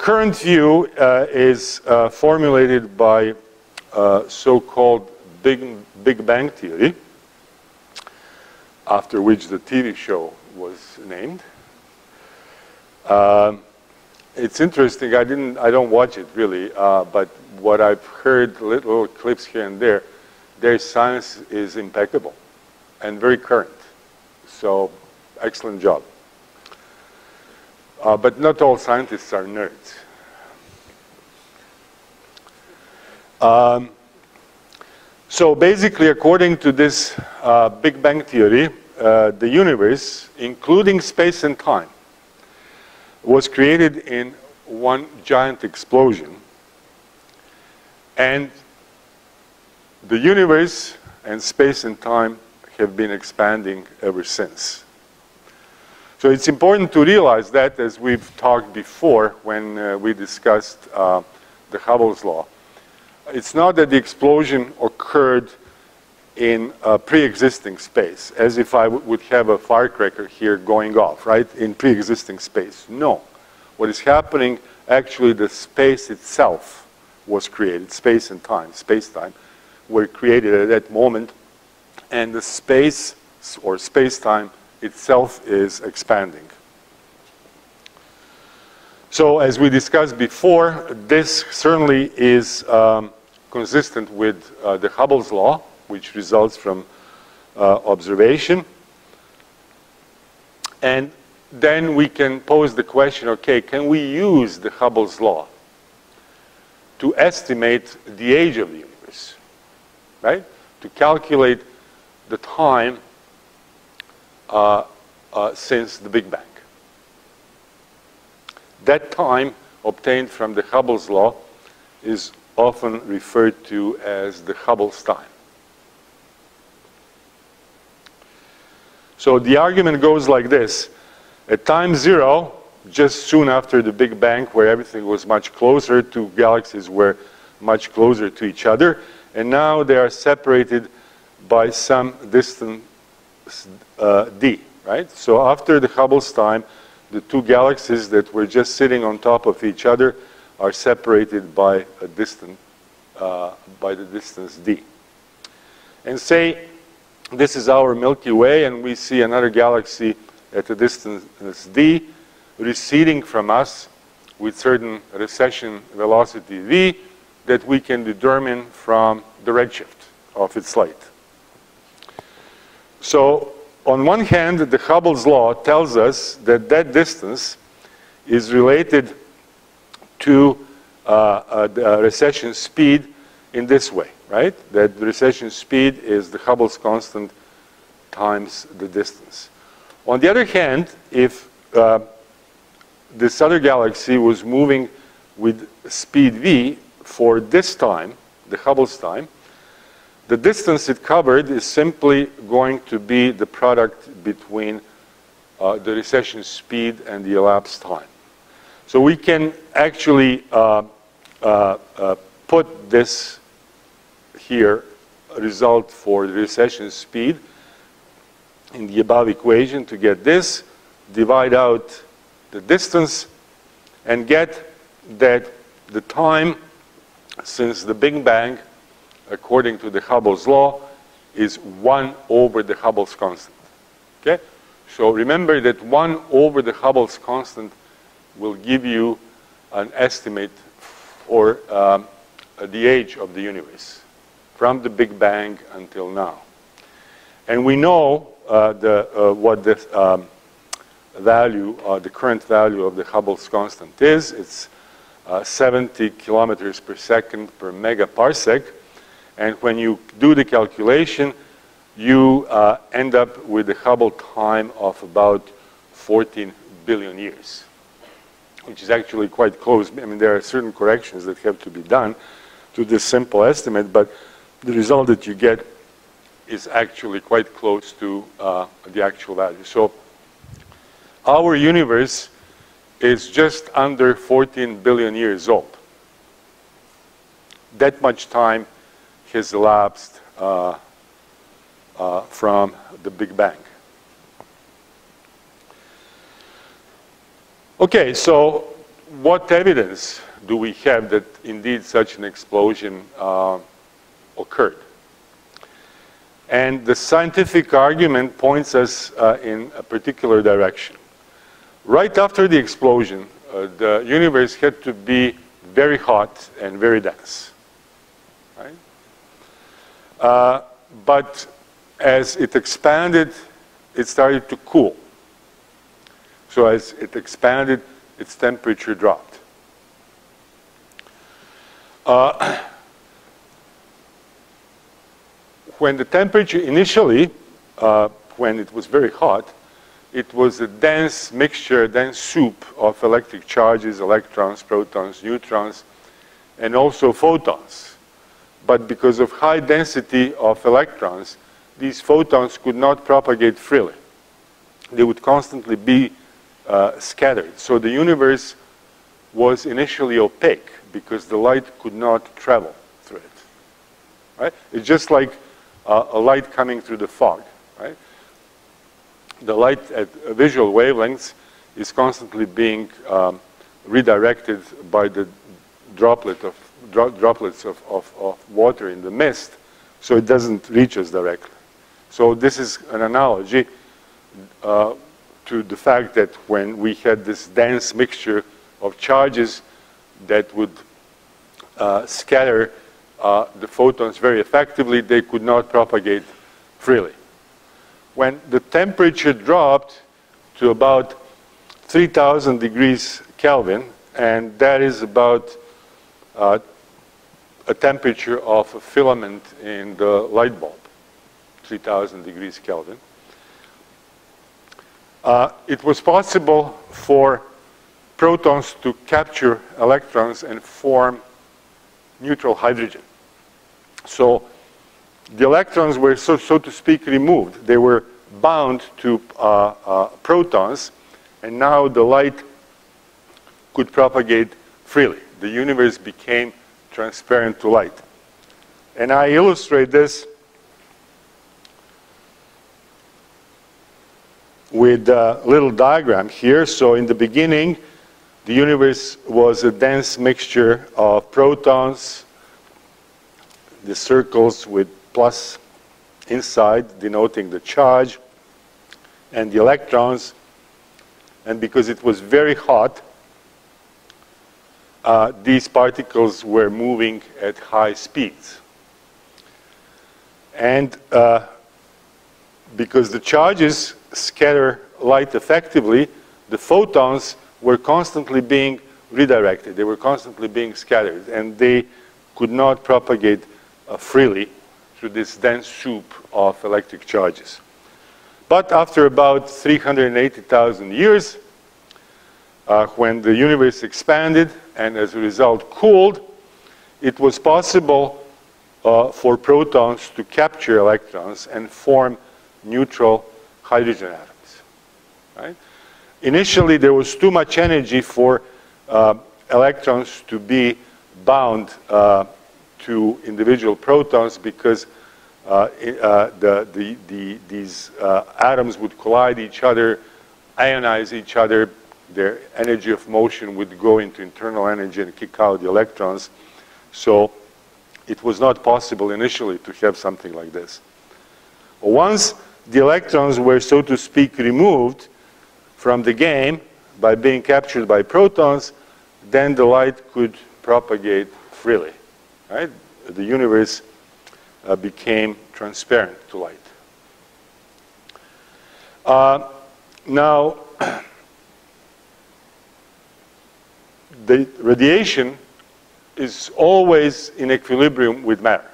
current view uh, is uh, formulated by uh, so-called Big, Big Bang Theory, after which the TV show was named. Um, it's interesting. I didn't. I don't watch it really, uh, but what I've heard, little clips here and there, their science is impeccable and very current. So, excellent job. Uh, but not all scientists are nerds. Um, so basically, according to this uh, Big Bang theory, uh, the universe, including space and time, was created in one giant explosion. And the universe and space and time have been expanding ever since. So it's important to realize that as we've talked before when uh, we discussed uh, the Hubble's law. It's not that the explosion occurred in a pre-existing space, as if I would have a firecracker here going off, right, in pre-existing space. No. What is happening, actually the space itself was created, space and time, space-time, were created at that moment, and the space or space-time itself is expanding. So as we discussed before, this certainly is um, consistent with uh, the Hubble's law, which results from uh, observation. And then we can pose the question, okay, can we use the Hubble's law to estimate the age of the universe, right? To calculate the time since the Big Bang. That time obtained from the Hubble's law is often referred to as the Hubble's time. So the argument goes like this. At time zero, just soon after the Big Bang, where everything was much closer, two galaxies were much closer to each other, and now they are separated by some distance uh, d, right? So after the Hubble's time, the two galaxies that were just sitting on top of each other are separated by a distance, uh, by the distance d. And say this is our Milky Way, and we see another galaxy at a distance d receding from us with certain recession velocity v that we can determine from the redshift of its light. So on one hand, the Hubble's law tells us that that distance is related to uh, uh, the recession speed in this way, right? That the recession speed is the Hubble's constant times the distance. On the other hand, if uh, this other galaxy was moving with speed v for this time, the Hubble's time, the distance it covered is simply going to be the product between uh, the recession speed and the elapsed time. So we can actually uh, uh, uh put this here, result for the recession speed in the above equation to get this, divide out the distance, and get that the time since the Big Bang according to the Hubble's law, is 1 over the Hubble's constant. Okay? So remember that 1 over the Hubble's constant will give you an estimate for um, the age of the universe from the Big Bang until now. And we know uh, the, uh, what the um, value, uh, the current value of the Hubble's constant is. It's uh, 70 kilometers per second per megaparsec. And when you do the calculation, you uh, end up with the Hubble time of about 14 billion years, which is actually quite close. I mean, there are certain corrections that have to be done to this simple estimate, but the result that you get is actually quite close to uh, the actual value. So our universe is just under 14 billion years old. That much time has elapsed uh, uh, from the Big Bang. Okay, so what evidence do we have that indeed such an explosion uh, occurred? And the scientific argument points us uh, in a particular direction. Right after the explosion, uh, the universe had to be very hot and very dense. Right? Uh, but as it expanded, it started to cool. So as it expanded, its temperature dropped. Uh, when the temperature initially, uh, when it was very hot, it was a dense mixture, dense soup of electric charges, electrons, protons, neutrons, and also photons. But because of high density of electrons, these photons could not propagate freely. They would constantly be uh, scattered. So the universe was initially opaque because the light could not travel through it. Right? It's just like uh, a light coming through the fog. Right? The light at visual wavelengths is constantly being um, redirected by the droplet of, dro droplets of, of, of water in the mist, so it doesn't reach us directly. So this is an analogy uh, to the fact that when we had this dense mixture of charges that would uh, scatter uh, the photons very effectively, they could not propagate freely. When the temperature dropped to about 3,000 degrees Kelvin, and that is about uh, a temperature of a filament in the light bulb. 3000 degrees Kelvin. Uh, it was possible for protons to capture electrons and form neutral hydrogen. So the electrons were, so, so to speak, removed. They were bound to uh, uh, protons, and now the light could propagate freely. The universe became transparent to light. And I illustrate this with a little diagram here. So in the beginning, the universe was a dense mixture of protons, the circles with plus inside denoting the charge, and the electrons. And because it was very hot, uh, these particles were moving at high speeds. And uh, because the charges scatter light effectively, the photons were constantly being redirected. They were constantly being scattered, and they could not propagate uh, freely through this dense soup of electric charges. But after about 380,000 years, uh, when the universe expanded and as a result cooled, it was possible uh, for protons to capture electrons and form neutral hydrogen atoms. Right? Initially, there was too much energy for uh, electrons to be bound uh, to individual protons because uh, uh the, the, the, these uh, atoms would collide each other, ionize each other, their energy of motion would go into internal energy and kick out the electrons. So it was not possible initially to have something like this. Once the electrons were, so to speak, removed from the game by being captured by protons, then the light could propagate freely. Right? The universe uh, became transparent to light. Uh, now, the radiation is always in equilibrium with matter.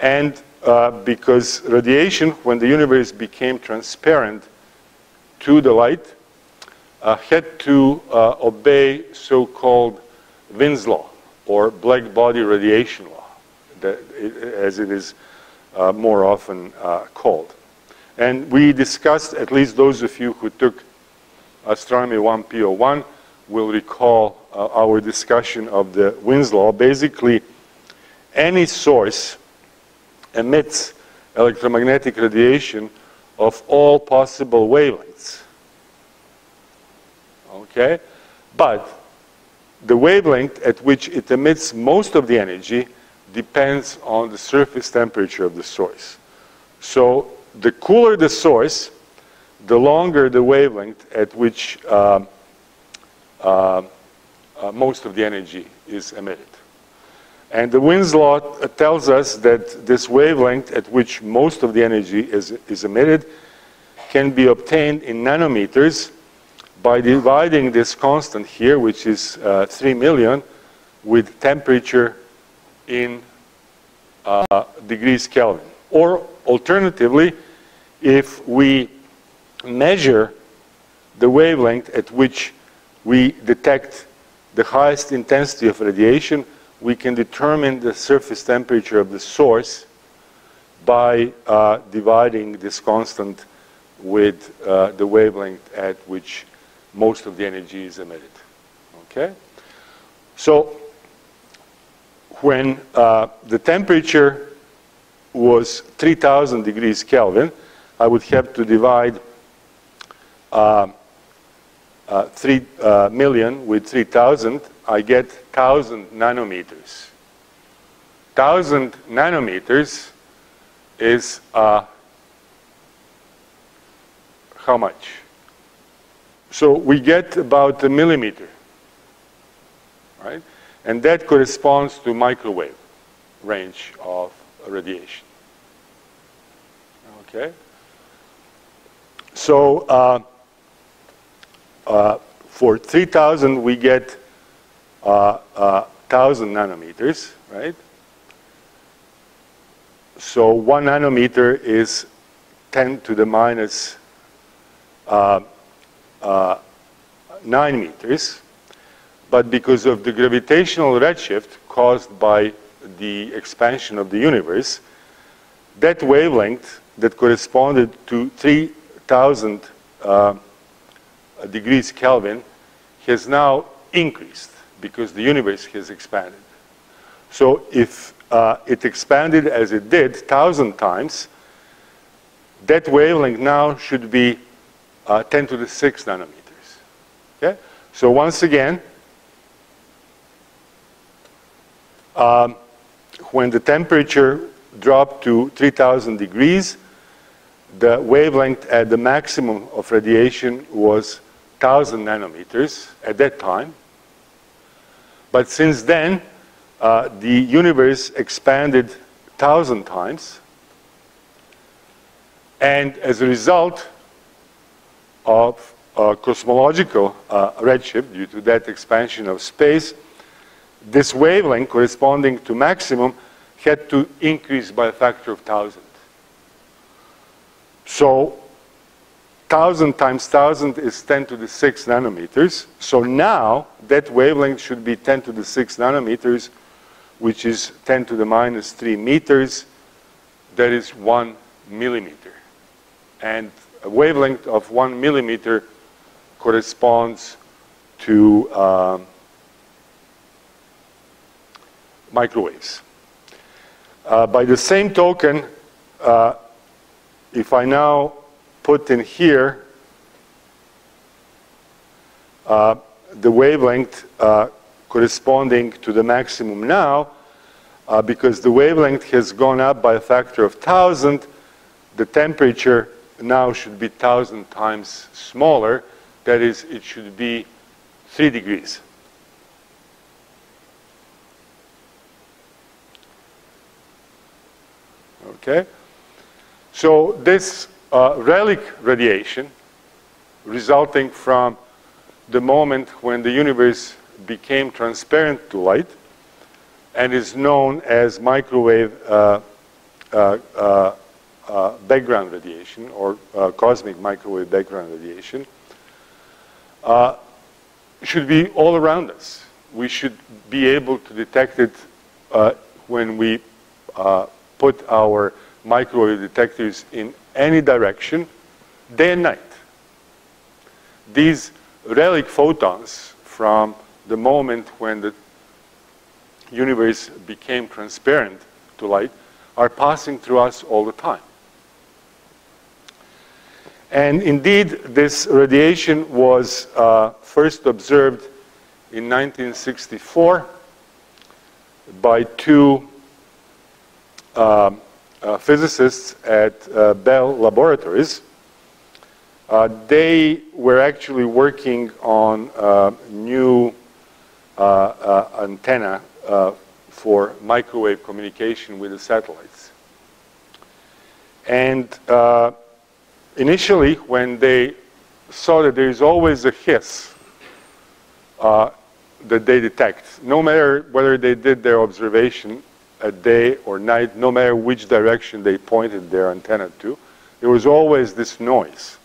And uh, because radiation, when the universe became transparent to the light, uh, had to uh, obey so-called Wien's law, or black body radiation law, it, as it is uh, more often uh, called. And we discussed, at least those of you who took Astronomy 1P01 will recall uh, our discussion of the Wien's law. Basically, any source emits electromagnetic radiation of all possible wavelengths. Okay? But the wavelength at which it emits most of the energy depends on the surface temperature of the source. So the cooler the source, the longer the wavelength at which uh, most of the energy is emitted. And the Wien's law tells us that this wavelength at which most of the energy is, is emitted can be obtained in nanometers by dividing this constant here, which is uh, 3 million, with temperature in uh, degrees Kelvin. Or alternatively, if we measure the wavelength at which we detect the highest intensity of radiation, we can determine the surface temperature of the source by uh, dividing this constant with uh, the wavelength at which most of the energy is emitted. Okay? So when uh, the temperature was 3000 degrees Kelvin, I would have to divide uh, uh, 3 uh, million with 3000, I get 1000 nanometers. 1000 nanometers is uh, how much? So we get about a millimeter, right? And that corresponds to microwave range of radiation. Okay? So uh, for 3000 we get uh, 1000 uh, nanometers, right? So one nanometer is 10 to the minus uh, 9 meters. But because of the gravitational redshift caused by the expansion of the universe, that wavelength that corresponded to 3000 uh, degrees Kelvin has now increased because the universe has expanded. So if uh, it expanded as it did 1,000 times, that wavelength now should be uh, 10 to the 6 nanometers. Okay? So once again, um, when the temperature dropped to 3000 degrees, the wavelength at the maximum of radiation was 1000 nanometers at that time. But since then, uh, the universe expanded 1,000 times. And as a result of cosmological uh, redshift, due to that expansion of space, this wavelength corresponding to maximum had to increase by a factor of 1,000. So 1,000 times 1,000 is 10 to the 6 nanometers. So now that wavelength should be 10 to the 6 nanometers, which is 10 to the minus 3 meters. That is 1 millimeter. And a wavelength of 1 millimeter corresponds to um, microwaves. Uh, by the same token, uh, if I now put in here uh, the wavelength uh, corresponding to the maximum now, uh, because the wavelength has gone up by a factor of 1,000, the temperature now should be 1,000 times smaller. That is, it should be 3 degrees. Okay? So this uh, relic radiation resulting from the moment when the universe became transparent to light and is known as microwave uh, uh, uh, uh background radiation or uh, cosmic microwave background radiation should be all around us. We should be able to detect it when we put our microwave detectors in any direction, day and night. These relic photons from the moment when the universe became transparent to light are passing through us all the time. And indeed, this radiation was uh, first observed in 1964 by two uh, uh, physicists at uh, Bell Laboratories. Uh, they were actually working on uh, new uh, antenna for microwave communication with the satellites. And initially, when they saw that there is always a hiss that they detect, no matter whether they did their observation at day or night, no matter which direction they pointed their antenna to, there was always this noise.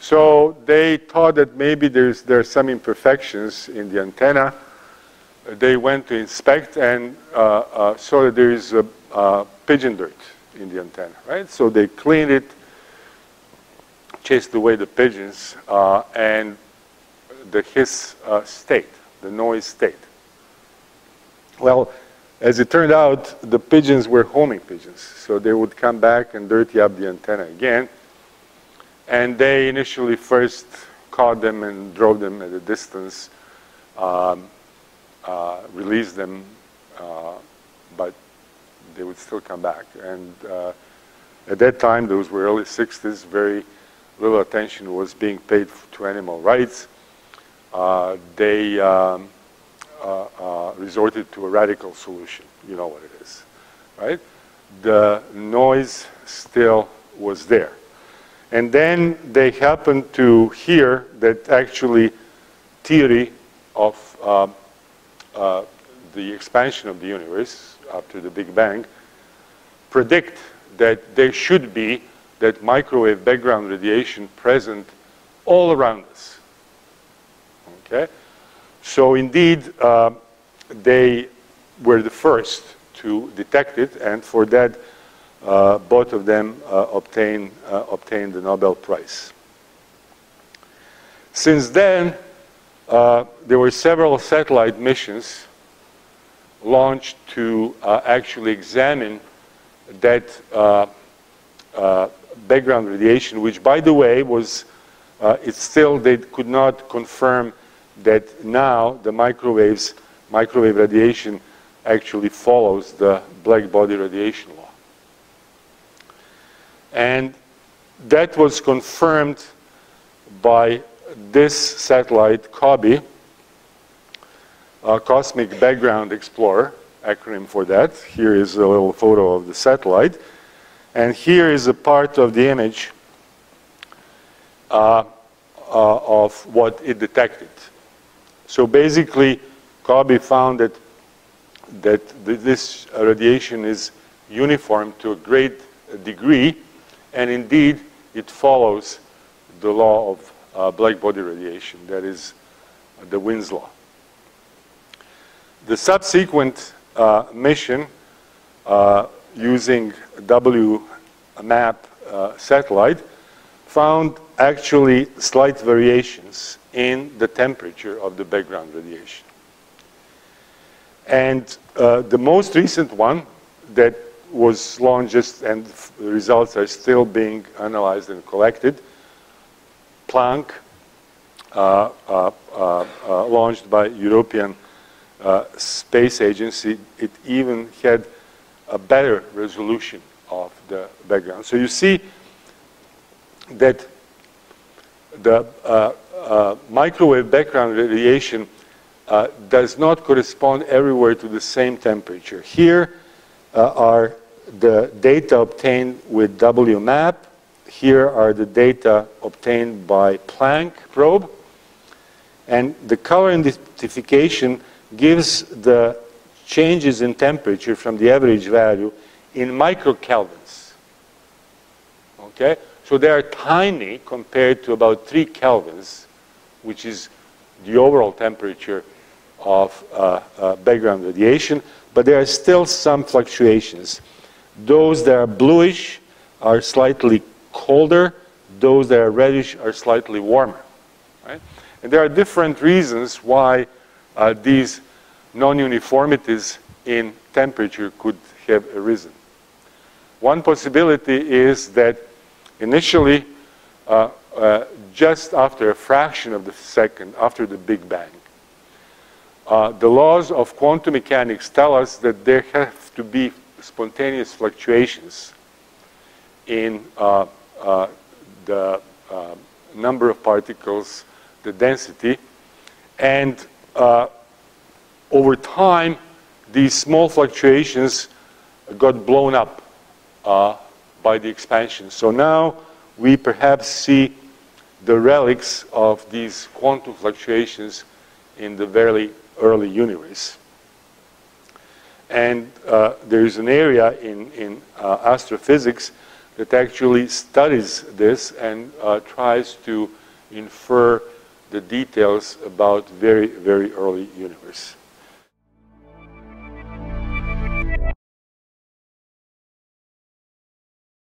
So they thought that maybe there's, there are some imperfections in the antenna. They went to inspect and uh, uh, saw that there is a, uh, pigeon dirt in the antenna, right? So they cleaned it, chased away the pigeons, uh, and the hiss uh, state, the noise state. Well, as it turned out, the pigeons were homing pigeons, so they would come back and dirty up the antenna again. And they initially first caught them and drove them at a distance, um, uh, released them, uh, but they would still come back. And uh, at that time, those were early 60s, very little attention was being paid to animal rights. Uh, they um, uh, uh, resorted to a radical solution. You know what it is, right? The noise still was there. And then they happened to hear that actually theory of uh, uh, the expansion of the universe after the Big Bang predict that there should be that microwave background radiation present all around us. Okay? So indeed, uh, they were the first to detect it, and for that, uh, both of them uh, obtained, uh, obtained the Nobel Prize. Since then, uh, there were several satellite missions launched to uh, actually examine that background radiation, which, by the way, was it's still they could not confirm that now the microwaves, microwave radiation actually follows the black body radiation law. And that was confirmed by this satellite, COBE, Cosmic Background Explorer, acronym for that. Here is a little photo of the satellite. And here is a part of the image uh, uh, of what it detected. So basically, COBE found that, that this radiation is uniform to a great degree, and indeed, it follows the law of uh, black body radiation, that is the Wien's law. The subsequent uh, mission uh, using WMAP uh, satellite found actually slight variations in the temperature of the background radiation. And uh, the most recent one that was launched and the results are still being analyzed and collected, Planck, uh, uh, uh, uh launched by European uh, Space Agency, it even had a better resolution of the background. So you see that the uh, microwave background radiation uh, does not correspond everywhere to the same temperature. Here uh, are the data obtained with WMAP. Here are the data obtained by Planck probe. And the color identification gives the changes in temperature from the average value in microkelvins. Okay? So they are tiny compared to about 3 kelvins which is the overall temperature of uh, uh, background radiation, but there are still some fluctuations. Those that are bluish are slightly colder, those that are reddish are slightly warmer. Right? And there are different reasons why uh, these non-uniformities in temperature could have arisen. One possibility is that initially uh, uh, just after a fraction of the second after the Big Bang. Uh, the laws of quantum mechanics tell us that there have to be spontaneous fluctuations in uh, uh, the uh, number of particles, the density, and over time, these small fluctuations got blown up by the expansion. So now we perhaps see the relics of these quantum fluctuations in the very early universe. And uh, there is an area in, in uh, astrophysics that actually studies this and uh, tries to infer the details about very, very early universe.